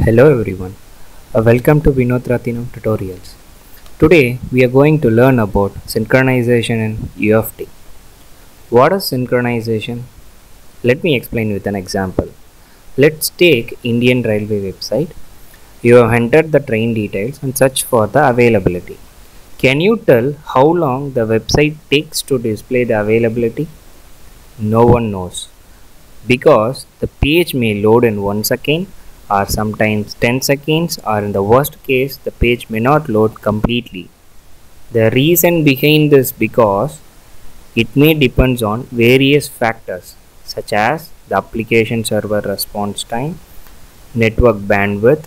Hello everyone, uh, welcome to Vinoth Rathinam tutorials. Today we are going to learn about synchronization in UFT. What is synchronization? Let me explain with an example. Let's take Indian Railway website. You have entered the train details and search for the availability. Can you tell how long the website takes to display the availability? No one knows because the page may load in 1 second or sometimes 10 seconds or in the worst case the page may not load completely. The reason behind this because it may depends on various factors such as the application server response time, network bandwidth,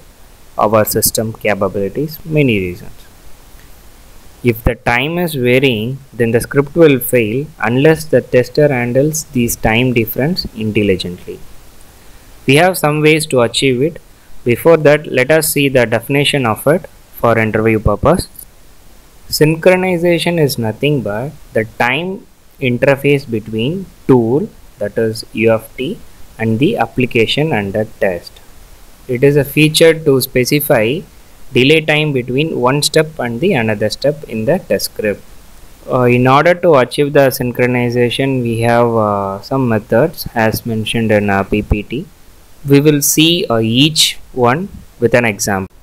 our system capabilities, many reasons. If the time is varying, then the script will fail unless the tester handles these time difference intelligently. We have some ways to achieve it. Before that, let us see the definition of it for interview purpose. Synchronization is nothing but the time interface between tool that is UFT and the application under test. It is a feature to specify delay time between one step and the another step in the test script. Uh, in order to achieve the synchronization we have uh, some methods as mentioned in uh, PPT. We will see uh, each one with an example.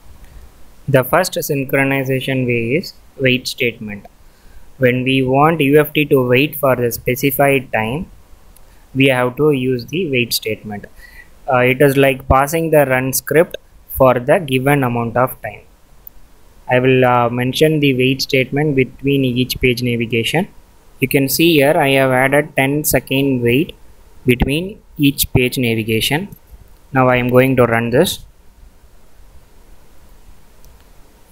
The first synchronization way is wait statement. When we want UFT to wait for the specified time we have to use the wait statement. Uh, it is like passing the run script for the given amount of time. I will uh, mention the wait statement between each page navigation. You can see here I have added 10 second wait between each page navigation. Now I am going to run this.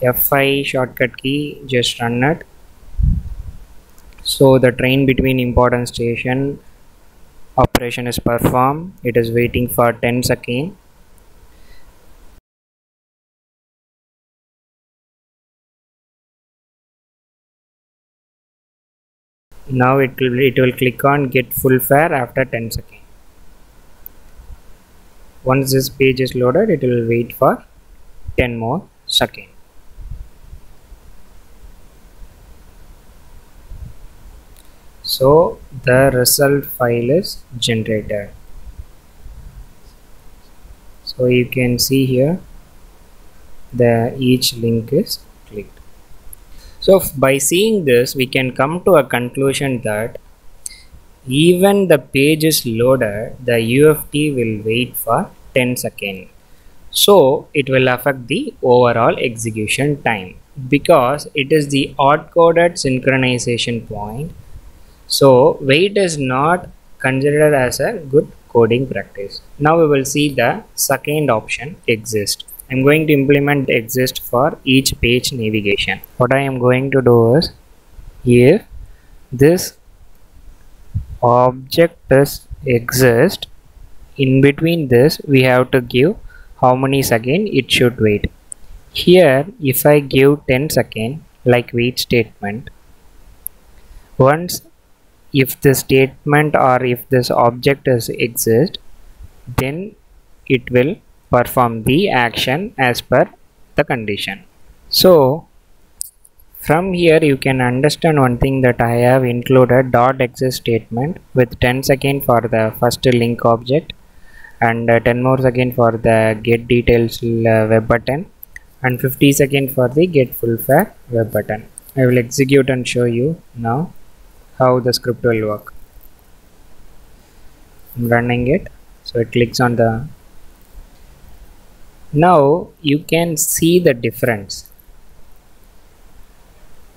F5 shortcut key just run it. So the train between important station operation is performed. It is waiting for 10 seconds now it will it will click on get full fare after 10 seconds once this page is loaded it will wait for 10 more seconds. So the result file is generated. So you can see here the each link is clicked. So by seeing this, we can come to a conclusion that even the page is loaded, the UFT will wait for 10 seconds. So it will affect the overall execution time because it is the hard-coded synchronization point. So wait is not considered as a good coding practice. Now we will see the second option exist. I'm going to implement exist for each page navigation. What I am going to do is if this object is exist. In between this we have to give how many second it should wait. Here if I give ten 10 second like wait statement once if the statement or if this object is exist then it will perform the action as per the condition. So from here you can understand one thing that I have included dot exist statement with 10 second for the first link object and uh, 10 more second for the get details uh, web button and 50 second for the get full fare web button. I will execute and show you now how the script will work. I'm running it so it clicks on the now you can see the difference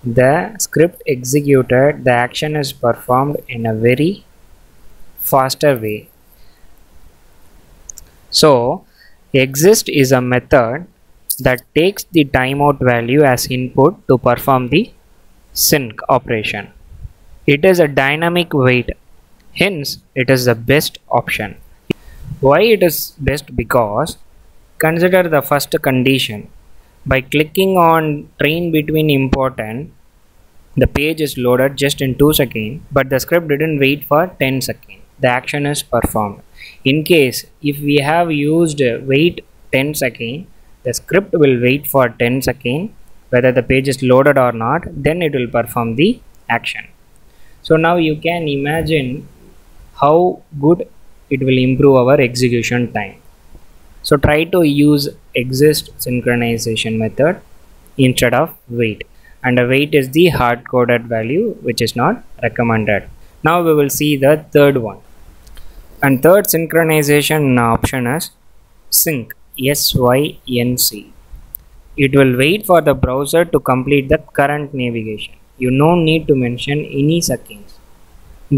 the script executed the action is performed in a very faster way. So exist is a method that takes the timeout value as input to perform the sync operation. It is a dynamic wait hence it is the best option. Why it is best? Because Consider the first condition. By clicking on train between important, the page is loaded just in 2 seconds, but the script didn't wait for 10 seconds. The action is performed. In case if we have used wait 10 seconds the script will wait for 10 seconds whether the page is loaded or not then it will perform the action so now you can imagine how good it will improve our execution time so try to use exist synchronization method instead of wait. And the wait is the hard coded value which is not recommended. Now we will see the third one. And third synchronization option is sync sync it will wait for the browser to complete the current navigation. You no need to mention any seconds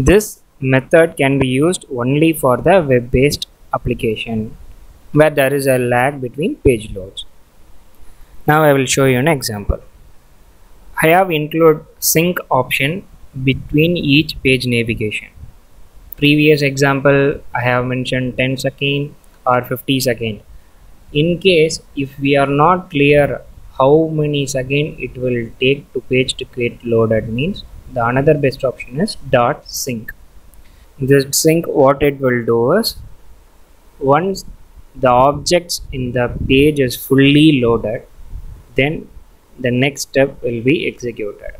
this method can be used only for the web-based application where there is a lag between page loads now i will show you an example I have included sync option between each page navigation. Previous example I have mentioned 10 second or 50 second. In case if we are not clear how many second it will take to page to get loaded means the another best option is dot sync. This sync what it will do is once the objects in the page is fully loaded then the next step will be executed.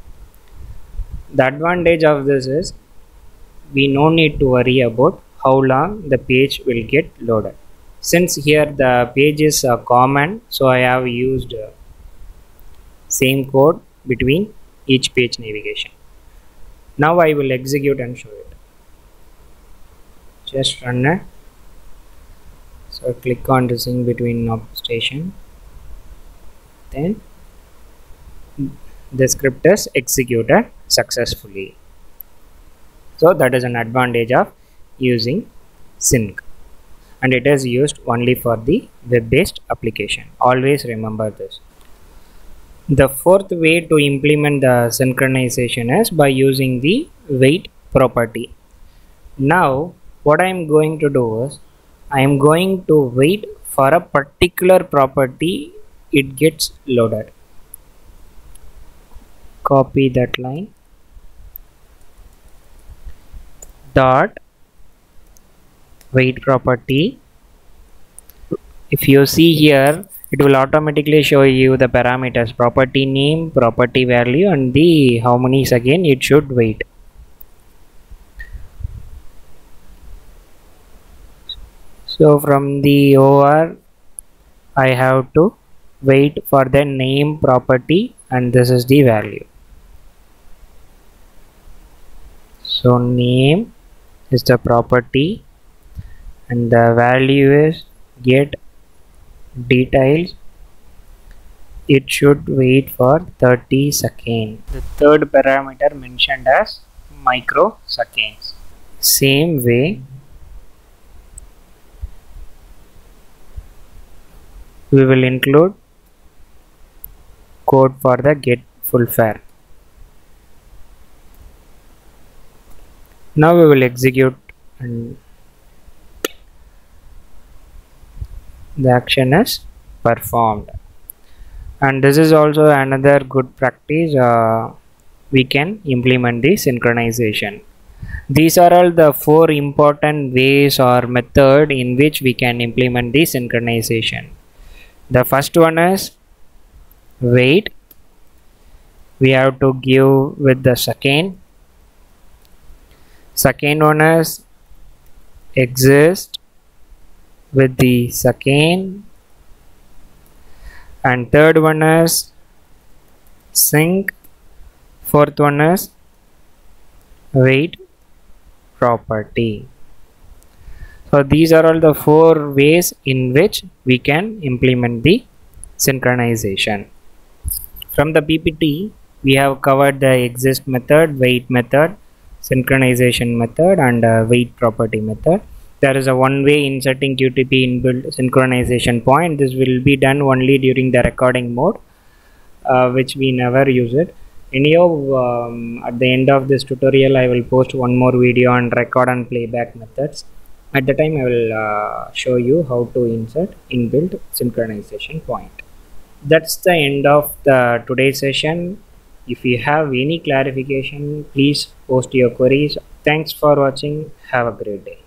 The advantage of this is we no need to worry about how long the page will get loaded. Since here the page is uh, common so I have used uh, same code between each page navigation. Now I will execute and show it. Just run it so click on the sync between station. Then the script is executed successfully. So that is an advantage of using sync. And it is used only for the web-based application. Always remember this. The fourth way to implement the synchronization is by using the wait property. Now what I am going to do is I am going to wait for a particular property. It gets loaded. Copy that line. Dot. Wait property. If you see here it will automatically show you the parameters. Property name property value and the how many second it should wait so from the OR I have to wait for the name property and this is the value. So name is the property and the value is get details. It should wait for 30 seconds the third parameter mentioned as microseconds. Same way we will include code for the get full fare. Now we will execute and the action is performed. And this is also another good practice uh, we can implement the synchronization. These are all the four important ways or method in which we can implement the synchronization the first one is wait. We have to give with the second. Second one is exist with the second. And third one is sync fourth one is wait property so these are all the four ways in which we can implement the synchronization. From the ppt we have covered the exist method wait method synchronization method and wait property method. There is a one way inserting qtp inbuilt synchronization point. This will be done only during the recording mode uh, which we never use it. Anyhow um, at the end of this tutorial i will post one more video on record and playback methods at the time i will uh, show you how to insert inbuilt synchronization point. That's the end of the today's session. If you have any clarification please post your queries. Thanks for watching. Have a great day